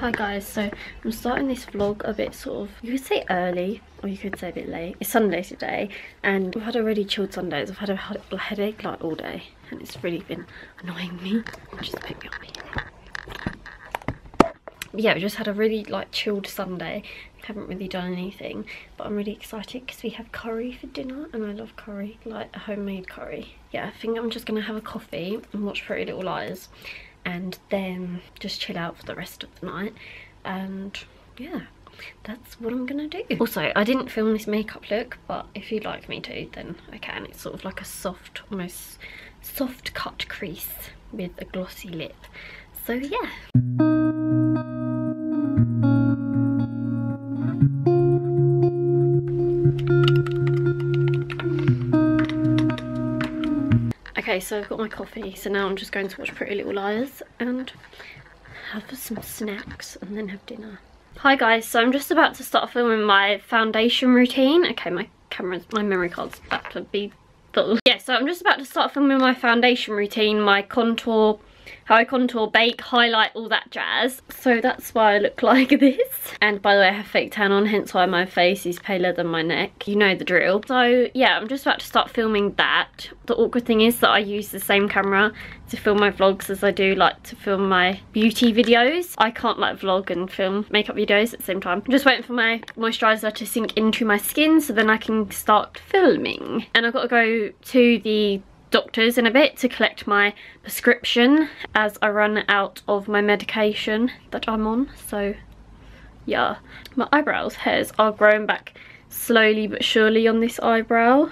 Hi guys, so I'm starting this vlog a bit sort of, you could say early or you could say a bit late. It's Sunday today and we've had a really chilled Sunday. I've had a headache like all day and it's really been annoying me. Just pick me up. Yeah, we just had a really like chilled Sunday. Haven't really done anything, but I'm really excited because we have curry for dinner and I love curry, like a homemade curry. Yeah, I think I'm just gonna have a coffee and watch Pretty Little Liars and then just chill out for the rest of the night and yeah that's what I'm gonna do. Also, I didn't film this makeup look, but if you'd like me to, then I can. It's sort of like a soft, almost soft cut crease with a glossy lip. So yeah. So I've got my coffee, so now I'm just going to watch Pretty Little Liars and have some snacks and then have dinner. Hi guys, so I'm just about to start filming my foundation routine. Okay, my camera's, my memory card's about to be full. Yeah, so I'm just about to start filming my foundation routine, my contour I contour, bake, highlight, all that jazz. So that's why I look like this. And by the way, I have fake tan on, hence why my face is paler than my neck. You know the drill. So yeah, I'm just about to start filming that. The awkward thing is that I use the same camera to film my vlogs as I do like to film my beauty videos. I can't like vlog and film makeup videos at the same time. I'm just waiting for my moisturiser to sink into my skin so then I can start filming. And I've got to go to the doctors in a bit to collect my prescription as I run out of my medication that I'm on. So yeah my eyebrows hairs are growing back slowly but surely on this eyebrow.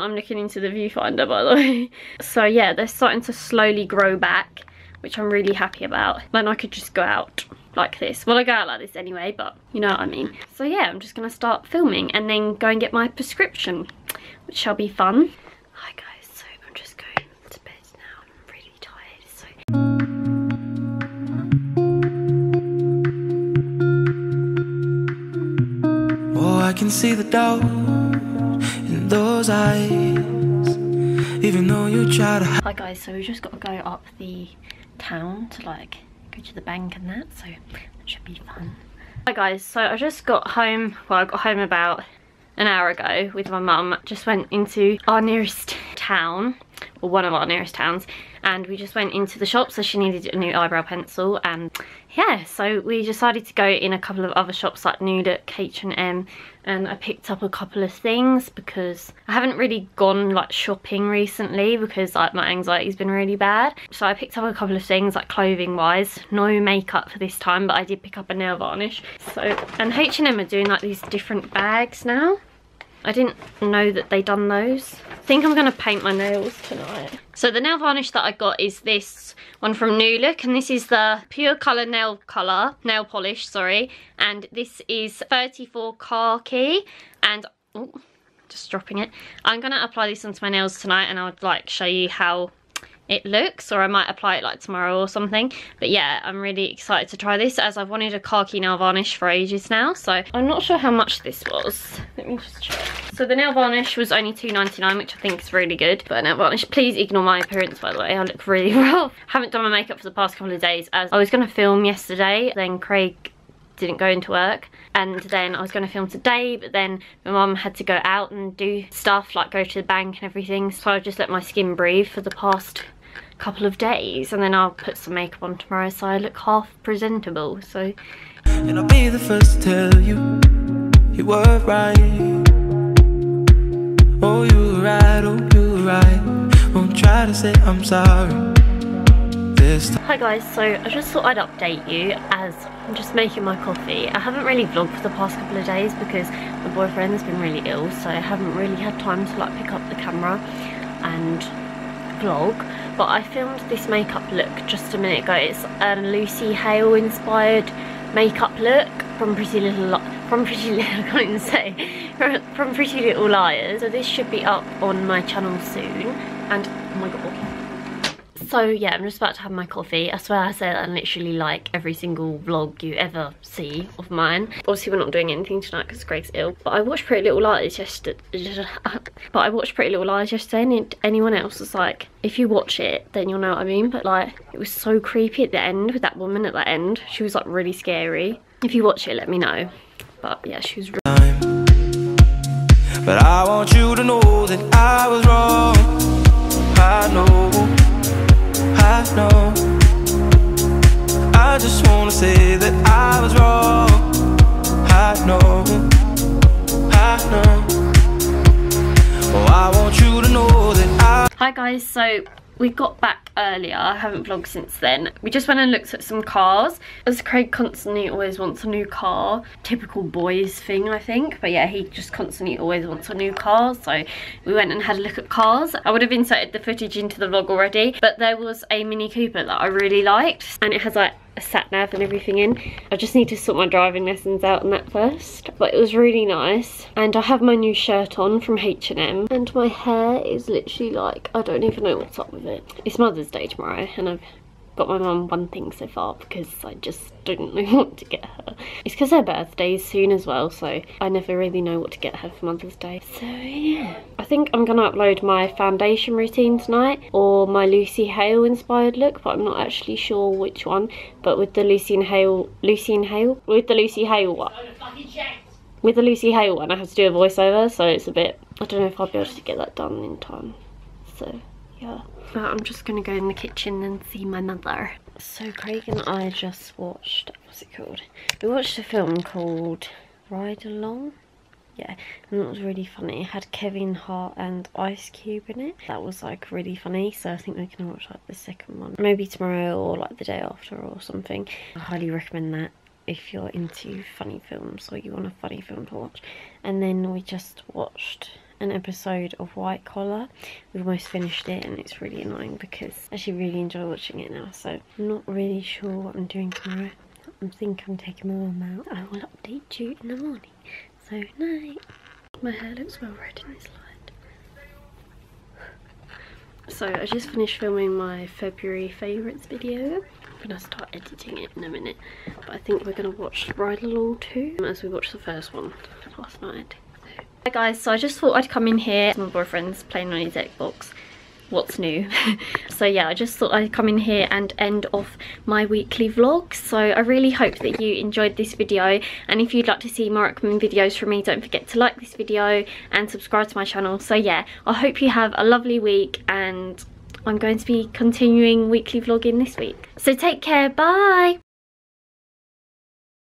I'm looking into the viewfinder by the way. So yeah they're starting to slowly grow back which I'm really happy about. Then I could just go out like this. Well I go out like this anyway but you know what I mean. So yeah I'm just gonna start filming and then go and get my prescription which shall be fun can see the doubt in those eyes. Even though you try to Hi guys, so we just got to go up the town to like go to the bank and that So that should be fun. Hi guys, so I just got home, well I got home about an hour ago with my mum. Just went into our nearest town or one of our nearest towns and we just went into the shop so she needed a new eyebrow pencil and yeah so we decided to go in a couple of other shops like New Look, H&M and I picked up a couple of things because I haven't really gone like shopping recently because like my anxiety's been really bad. So I picked up a couple of things like clothing wise no makeup for this time but I did pick up a nail varnish. So and H&M are doing like these different bags now I didn't know that they done those. I think I'm going to paint my nails tonight. So the nail varnish that I got is this one from New Look and this is the Pure Colour Nail Colour, nail polish, sorry. And this is 34 khaki and, oh, just dropping it. I'm going to apply this onto my nails tonight and I would like show you how it looks or I might apply it like tomorrow or something. But yeah I'm really excited to try this as I've wanted a khaki nail varnish for ages now. So I'm not sure how much this was. Let me just check. So the nail varnish was only 2.99, which I think is really good. But nail varnish please ignore my appearance by the way. I look really rough. Haven't done my makeup for the past couple of days as I was going to film yesterday then Craig didn't go into work. And then I was going to film today but then my mum had to go out and do stuff like go to the bank and everything. So I just let my skin breathe for the past couple of days and then I'll put some makeup on tomorrow so I look half presentable so. And I'll be the first to tell you you were right. Oh you were right oh you were right. Won't try to say I'm sorry Hi guys, so I just thought I'd update you as I'm just making my coffee. I haven't really vlogged for the past couple of days because my boyfriend's been really ill so I haven't really had time to like pick up the camera and vlog but I filmed this makeup look just a minute ago. It's a Lucy Hale inspired makeup look from Pretty Little from Pretty Little, I can't even say, from, from Pretty Little Liars. So this should be up on my channel soon. And, oh my god. So yeah, I'm just about to have my coffee. I swear I say that literally like every single vlog you ever see of mine. Obviously we're not doing anything tonight because Greg's ill. But I watched Pretty Little Lies yesterday. but I watched Pretty Little Lies yesterday and anyone else was like, if you watch it, then you'll know what I mean. But like, it was so creepy at the end with that woman at the end. She was like really scary. If you watch it, let me know. But yeah, she was But I want you to know that I was wrong. I know I know I just wanna say that I was wrong. I know, I know. Oh, I want you to know that I Hi guys, so we got back earlier i haven't vlogged since then. We just went and looked at some cars. As craig constantly always wants a new car. Typical boys thing i think. But yeah he just constantly always wants a new car so we went and had a look at cars. I would have inserted the footage into the vlog already but there was a mini cooper that i really liked and it has like sat nav and everything in. I just need to sort my driving lessons out on that first. But it was really nice. And I have my new shirt on from H&M. And my hair is literally like, I don't even know what's up with it. It's Mother's Day tomorrow and I've got my mum one thing so far because I just didn't know what to get her. It's because her birthday is soon as well, so I never really know what to get her for Mother's Day. So yeah, I think I'm gonna upload my foundation routine tonight or my Lucy Hale inspired look, but I'm not actually sure which one. But with the Lucy and Hale, Lucy and Hale, with the Lucy Hale one. With the Lucy Hale one, I have to do a voiceover, so it's a bit, I don't know if I'll be able to get that done in time. So yeah. But I'm just gonna go in the kitchen and see my mother. So Craig and I just watched, what's it called? We watched a film called Ride Along. Yeah, and it was really funny. It had Kevin Hart and Ice Cube in it. That was like really funny, so I think we're gonna watch like the second one. Maybe tomorrow or like the day after or something. I highly recommend that if you're into funny films or you want a funny film to watch. And then we just watched an episode of White Collar. We've almost finished it and it's really annoying because I actually really enjoy watching it now. So I'm not really sure what I'm doing tomorrow. I think I'm taking my mum out. I will update you in the morning. So night. My hair looks well red in this light. So I just finished filming my February favourites video. I'm gonna start editing it in a minute. But I think we're gonna watch Ride Along 2 as we watched the first one last night. Hi guys, so I just thought I'd come in here. My boyfriend's playing on his Xbox. What's new? so yeah, I just thought I'd come in here and end off my weekly vlog. So I really hope that you enjoyed this video. And if you'd like to see more upcoming videos from me, don't forget to like this video and subscribe to my channel. So yeah, I hope you have a lovely week and I'm going to be continuing weekly vlogging this week. So take care, bye!